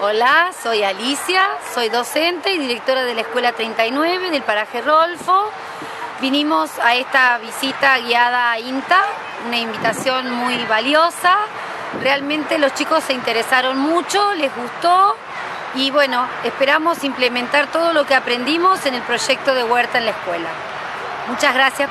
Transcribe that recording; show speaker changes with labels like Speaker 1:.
Speaker 1: Hola, soy Alicia, soy docente y directora de la Escuela 39 del paraje Rolfo. Vinimos a esta visita guiada a INTA, una invitación muy valiosa. Realmente los chicos se interesaron mucho, les gustó y bueno, esperamos implementar todo lo que aprendimos en el proyecto de huerta en la escuela. Muchas gracias.